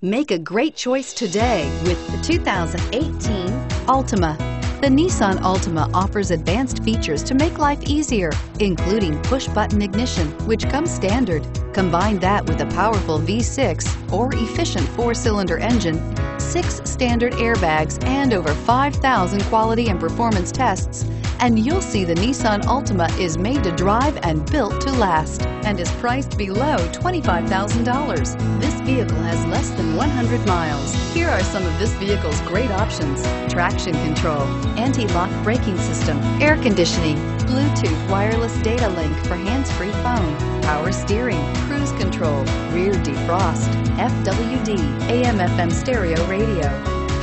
Make a great choice today with the 2018 Altima. The Nissan Altima offers advanced features to make life easier, including push-button ignition, which comes standard. Combine that with a powerful V6 or efficient four-cylinder engine, six standard airbags, and over 5,000 quality and performance tests, and you'll see the Nissan Altima is made to drive and built to last and is priced below $25,000. This vehicle has less than 100 miles. Here are some of this vehicle's great options. Traction control, anti-lock braking system, air conditioning, Bluetooth wireless data link for hands-free phone, power steering, cruise control, rear defrost, FWD, AM FM stereo radio,